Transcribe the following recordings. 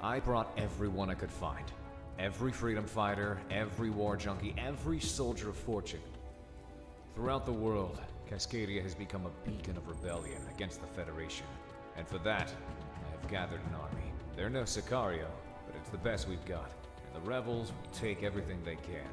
I brought everyone I could find. Every freedom fighter, every war junkie, every soldier of fortune. Throughout the world, Cascadia has become a beacon of rebellion against the Federation. And for that, I have gathered an army. They're no Sicario, but it's the best we've got. And the rebels will take everything they can.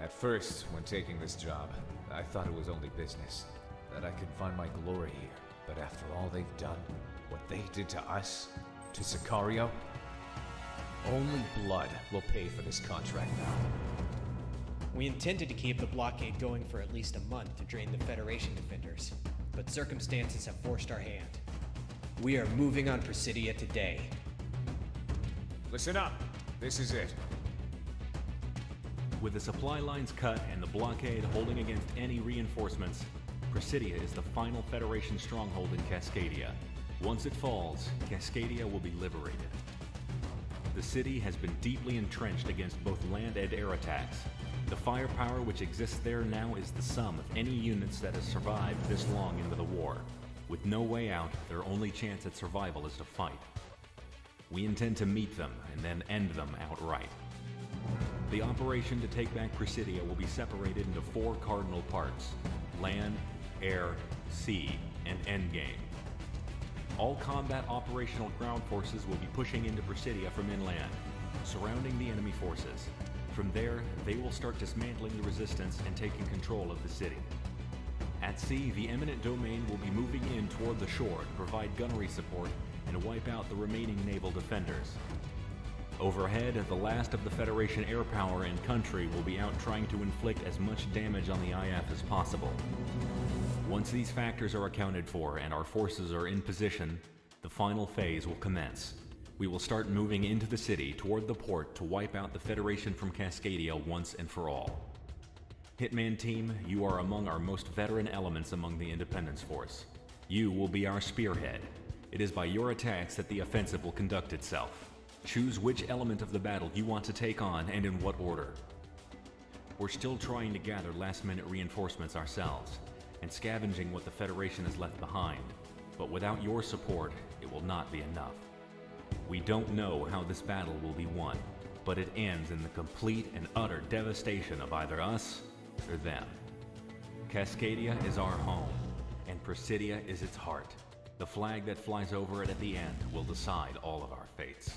At first, when taking this job, I thought it was only business. That I could find my glory here. But after all they've done, what they did to us, to Sicario, only blood will pay for this contract now. We intended to keep the blockade going for at least a month to drain the Federation defenders, but circumstances have forced our hand. We are moving on Presidia today. Listen up. This is it. With the supply lines cut and the blockade holding against any reinforcements, Presidia is the final Federation stronghold in Cascadia. Once it falls, Cascadia will be liberated. The city has been deeply entrenched against both land and air attacks. The firepower which exists there now is the sum of any units that have survived this long into the war. With no way out, their only chance at survival is to fight. We intend to meet them and then end them outright. The operation to take back Presidia will be separated into four cardinal parts land, air, sea, and endgame. All combat operational ground forces will be pushing into Presidia from inland, surrounding the enemy forces. From there, they will start dismantling the resistance and taking control of the city. At sea, the eminent domain will be moving in toward the shore to provide gunnery support and wipe out the remaining naval defenders. Overhead, the last of the Federation air power and country will be out trying to inflict as much damage on the IF as possible. Once these factors are accounted for and our forces are in position, the final phase will commence. We will start moving into the city toward the port to wipe out the Federation from Cascadia once and for all. Hitman Team, you are among our most veteran elements among the Independence Force. You will be our spearhead. It is by your attacks that the offensive will conduct itself. Choose which element of the battle you want to take on and in what order. We're still trying to gather last minute reinforcements ourselves, and scavenging what the Federation has left behind, but without your support, it will not be enough. We don't know how this battle will be won, but it ends in the complete and utter devastation of either us or them. Cascadia is our home, and Presidia is its heart. The flag that flies over it at the end will decide all of our fates.